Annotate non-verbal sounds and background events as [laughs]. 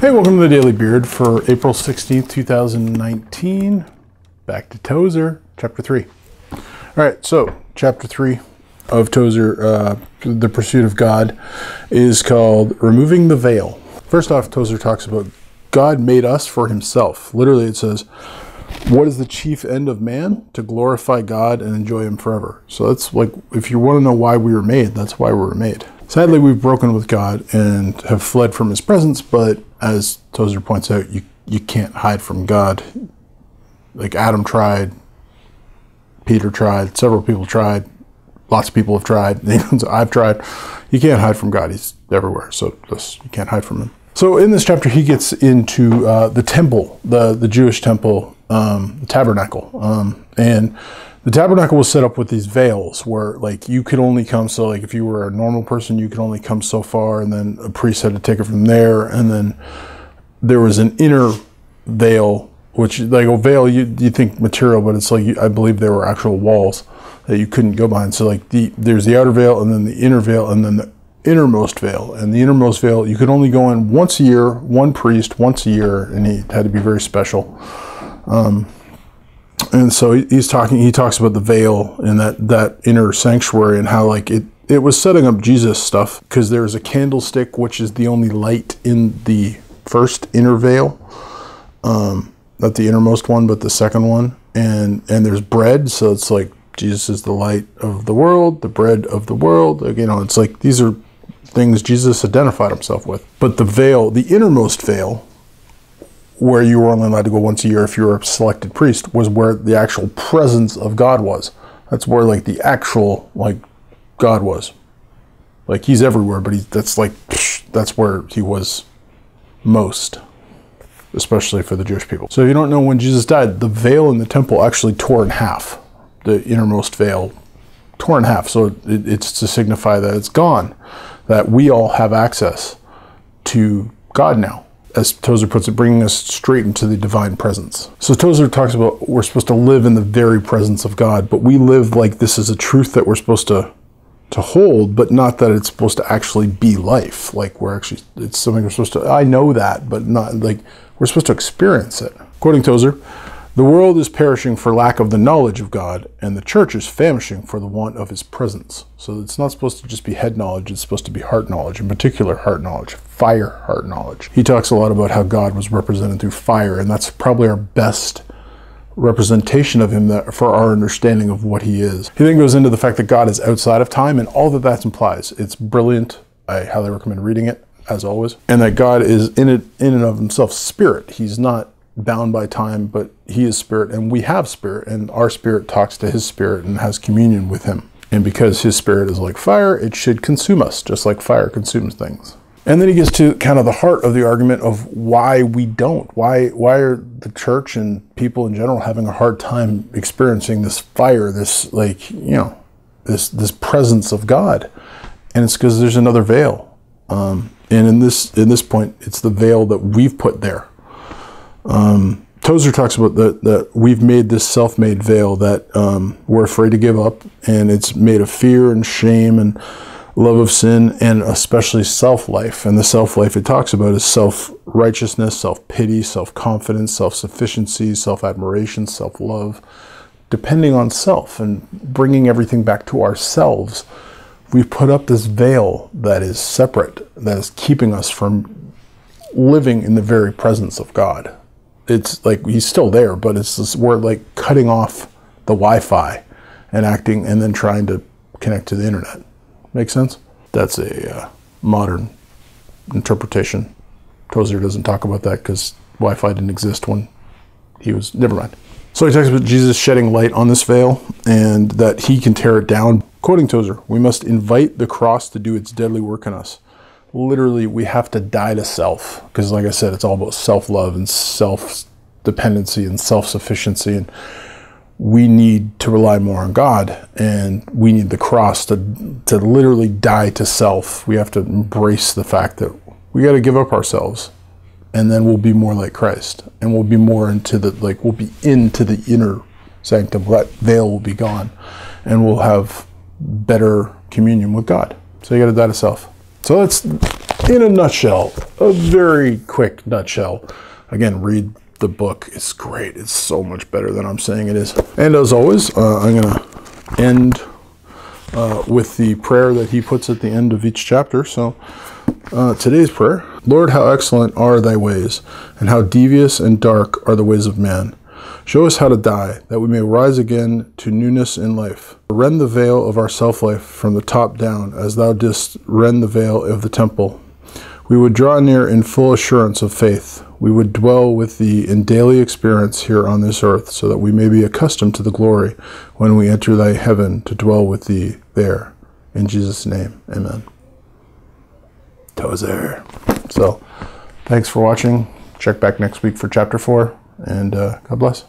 Hey, welcome to the Daily Beard for April 16th, 2019. Back to Tozer, chapter 3. All right, so chapter 3 of Tozer, uh, The Pursuit of God, is called Removing the Veil. First off, Tozer talks about God made us for himself. Literally, it says, What is the chief end of man? To glorify God and enjoy him forever. So that's like, if you want to know why we were made, that's why we were made. Sadly, we've broken with God and have fled from his presence, but as Tozer points out, you, you can't hide from God. Like Adam tried, Peter tried, several people tried, lots of people have tried, [laughs] I've tried. You can't hide from God, he's everywhere, so you can't hide from him. So in this chapter, he gets into uh, the temple, the, the Jewish temple, um, tabernacle, um, and the tabernacle was set up with these veils where like you could only come so like if you were a normal person you could only come so far and then a priest had to take it from there and then there was an inner veil which like a veil you you think material but it's like I believe there were actual walls that you couldn't go behind. So like the there's the outer veil and then the inner veil and then the innermost veil. And the innermost veil you could only go in once a year one priest once a year and he had to be very special um, and so he's talking he talks about the veil and that that inner sanctuary and how like it it was setting up jesus stuff because there's a candlestick which is the only light in the first inner veil um not the innermost one but the second one. And and there's bread so it's like jesus is the light of the world the bread of the world you know it's like these are things jesus identified himself with. But the veil the innermost veil where you were only allowed to go once a year if you were a selected priest was where the actual presence of God was. That's where like the actual like God was. Like he's everywhere, but he that's like that's where he was most, especially for the Jewish people. So if you don't know when Jesus died, the veil in the temple actually tore in half. The innermost veil tore in half. So it, it's to signify that it's gone, that we all have access to God now as Tozer puts it, bringing us straight into the divine presence. So Tozer talks about we're supposed to live in the very presence of God, but we live like this is a truth that we're supposed to to hold, but not that it's supposed to actually be life. Like we're actually it's something we're supposed to I know that, but not like we're supposed to experience it. Quoting Tozer, the world is perishing for lack of the knowledge of God, and the church is famishing for the want of his presence. So it's not supposed to just be head knowledge, it's supposed to be heart knowledge, in particular heart knowledge, fire heart knowledge. He talks a lot about how God was represented through fire, and that's probably our best representation of him that, for our understanding of what he is. He then goes into the fact that God is outside of time and all that that implies. It's brilliant. I highly recommend reading it, as always. And that God is in it in and of himself spirit. He's not bound by time, but he is spirit and we have spirit and our spirit talks to his spirit and has communion with him. And because his spirit is like fire, it should consume us, just like fire consumes things. And then he gets to kind of the heart of the argument of why we don't. Why why are the church and people in general having a hard time experiencing this fire, this like, you know, this this presence of God? And it's because there's another veil. Um, and in this in this point, it's the veil that we've put there um, Tozer talks about that, that we've made this self made veil that um, we're afraid to give up, and it's made of fear and shame and love of sin, and especially self life. And the self life it talks about is self righteousness, self pity, self confidence, self sufficiency, self admiration, self love, depending on self and bringing everything back to ourselves. We've put up this veil that is separate, that is keeping us from living in the very presence of God it's like he's still there, but it's just, we're like cutting off the Wi-Fi and acting and then trying to connect to the internet. Make sense? That's a uh, modern interpretation. Tozer doesn't talk about that because Wi-Fi didn't exist when he was. Never mind. So he talks about Jesus shedding light on this veil and that he can tear it down. Quoting Tozer, we must invite the cross to do its deadly work in us literally we have to die to self. Because like i said it's all about self-love and self-dependency and self-sufficiency and we need to rely more on god and we need the cross to to literally die to self. We have to embrace the fact that we got to give up ourselves and then we'll be more like christ and we'll be more into the like we'll be into the inner sanctum that veil will be gone and we'll have better communion with god. So you got to die to self so let's in a nutshell, a very quick nutshell. Again, read the book. It's great. It's so much better than I'm saying it is. And as always, uh, I'm going to end uh, with the prayer that he puts at the end of each chapter. So uh, today's prayer Lord, how excellent are thy ways, and how devious and dark are the ways of man. Show us how to die, that we may rise again to newness in life. Rend the veil of our self life from the top down, as thou didst rend the veil of the temple. We would draw near in full assurance of faith. We would dwell with thee in daily experience here on this earth, so that we may be accustomed to the glory when we enter thy heaven to dwell with thee there. In Jesus' name, amen. Tozer. So, thanks for watching. Check back next week for chapter four, and uh, God bless.